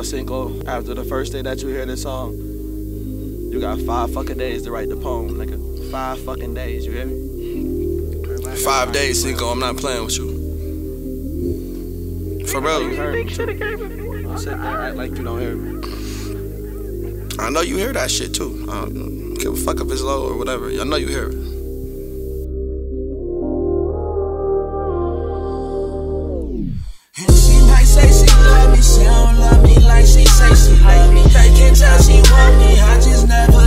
Now, Cinco, after the first day that you hear this song, you got five fucking days to write the poem, nigga. Five fucking days, you hear me? Five days, Cinco. I'm not playing with you. For real. You heard me. You sit there, act like you don't hear me. I know you hear that shit too. I don't give a fuck if it's low or whatever. I know you hear it. Say she. I can tell she want me, I just never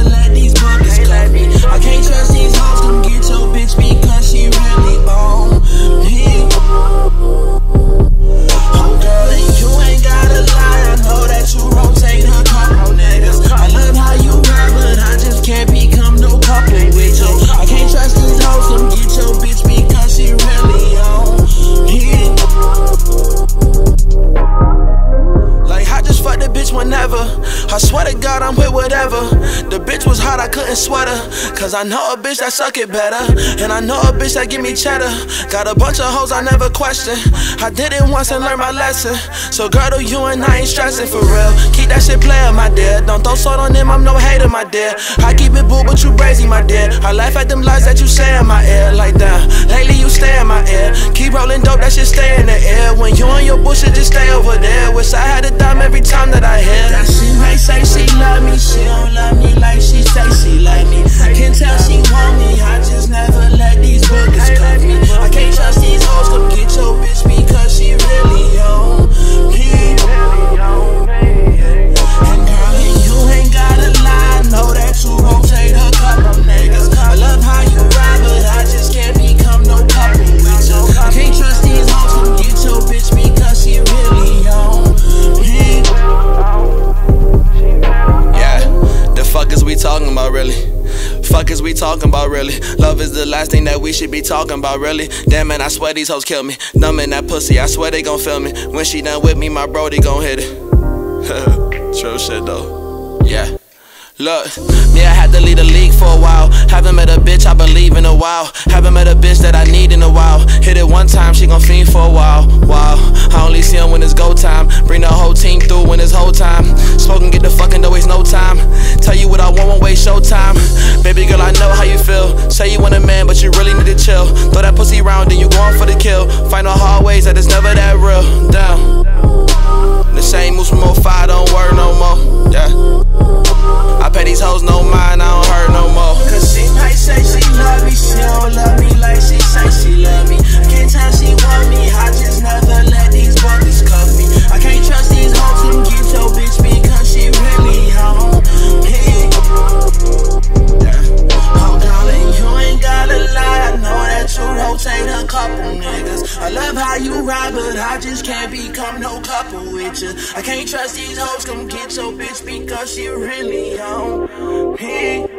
whenever. I swear to God I'm with whatever. The bitch was hot, I couldn't sweat her. Cause I know a bitch that suck it better. And I know a bitch that give me cheddar. Got a bunch of hoes I never question. I did it once and learned my lesson. So girl, do you and I ain't stressing for real. Keep that shit playing, my dear. Don't throw salt on them, I'm no hater, my dear. I keep it boo, but you brazy, my dear. I laugh at them lies that you say in my ear. Like that. Lately you stay in my ear. Keep rolling dope, that shit stay in the air. When you on your bullshit, just stay over there. Wish I had a dime every time that I hear. That she might say she love me, she don't love me talking about really? Fuck is we talking about really? Love is the last thing that we should be talking about really. Damn man, I swear these hoes kill me. Numbing that pussy, I swear they gon' feel me. When she done with me, my brody gon' hit it. True shit though. Yeah. Look, me, I had to leave the league for a while. Haven't met a bitch I believe in a while. Haven't met a bitch that I need in a while. Hit it one time, she gon' fiend for a while. Wow, I only see him when it's go time. Bring the whole team through when it's whole time. Smoking, get the fucking, don't waste no Say you want a man, but you really need to chill. Throw that pussy round, then you going for the kill. Find the hard ways that it's never that real. Down. The same moves from 05, but I just can't become no couple with you. I can't trust these hoes, come get your bitch because she really on me.